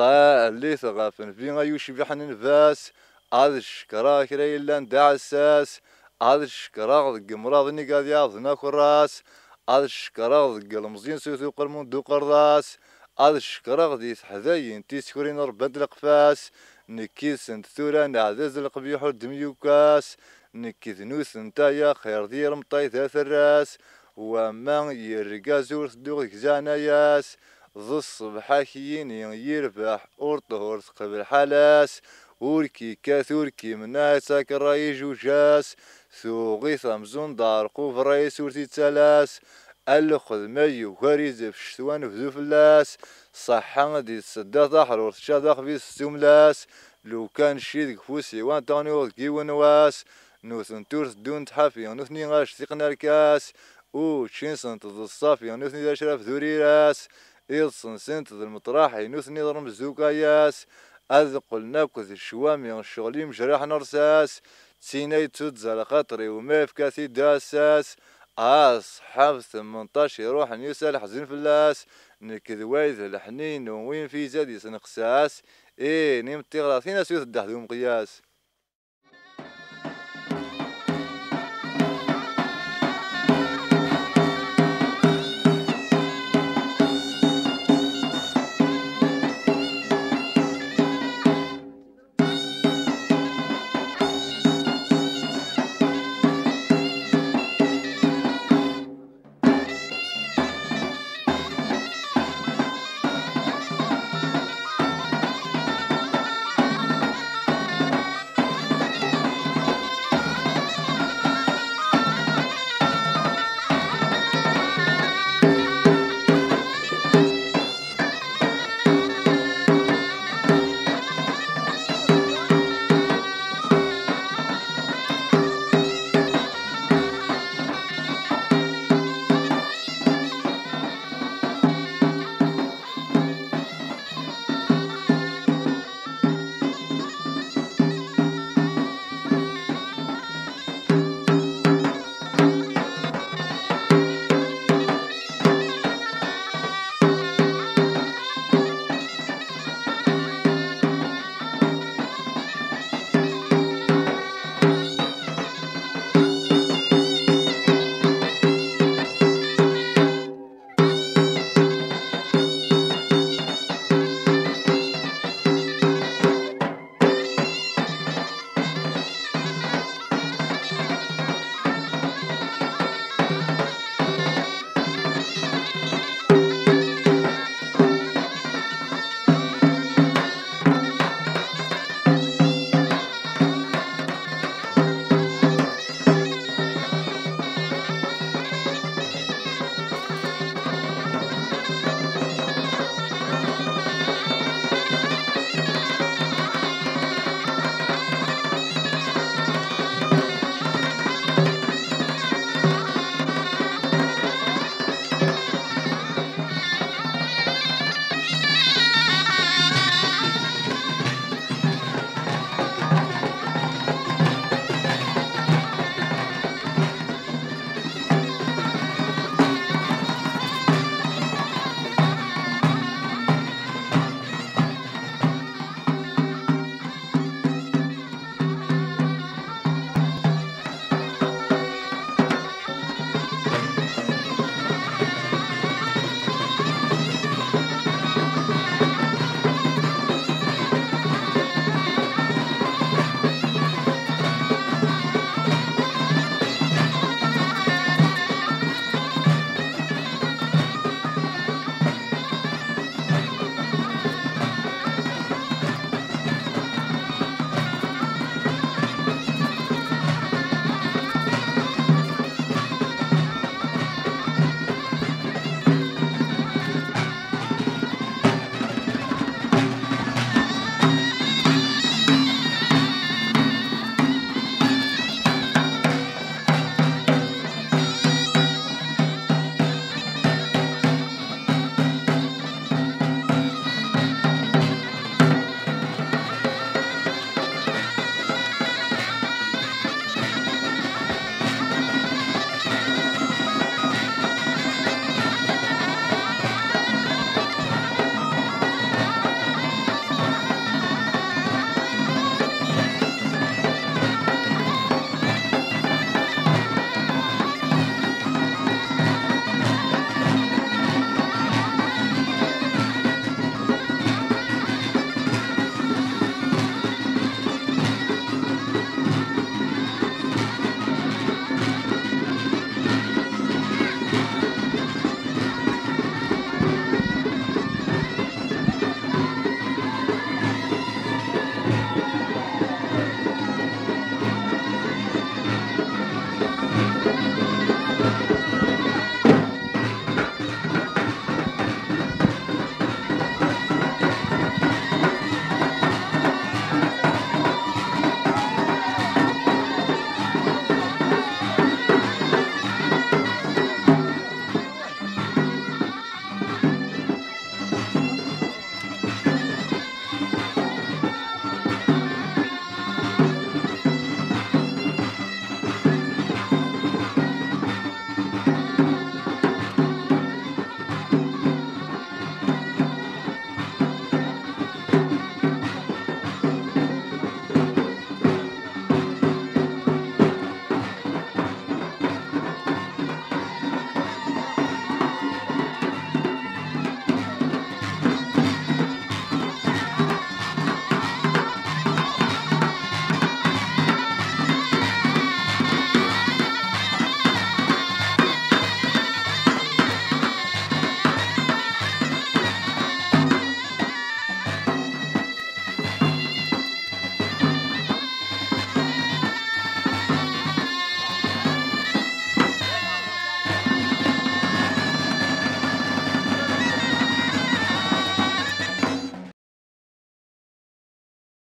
اللي ثغافن في غيوش بحن نفاس هذا الشكرا كرا إلا ندع الساس هذا الشكرا ذق مرض إني قاد يعضنا كراس هذا الشكرا ذق المزين سوثو قرمون دو قرضاس هذا الشكرا غدي حذاين تيسكرين ربد القفاس نكيس سنت ثورا نعزز القبيح الدميوكاس نكيس نوس نتايا خير دير مطاي الرأس وما يرقا زور كزانا ياس ذو الصبح يربح أورطة قبل حلاس. وركي كاثوركي منايسا كراي جوجاس ثوغي ثمزون دار قوف رايس ورتي تلاس ألخذ مايو كاريز في الشتوان في فلاس. صحة دي السدا ظهر ورتشا في السوملاس لو كان شي فوسي وان تاني وذكي ونواس. نوثن تورث دون تحافي نوثني غاش ثقنا الكاس. أو تشين سنت الصافي نوثني ذا ذوري راس. إلصن سنت ذا المطراحي نوثني ضرم زوكا ياس. قلنا كذ الشوامي الشغلي مجرح نرساس. تسيني تزال خاطري وما في داساس. أص حافظ 18 يروح نيسال حزين فلاس نكذ وايد الحنين وين في زاد يسنقساس إيه نيم تغلاثين سيوث الدحذوم قياس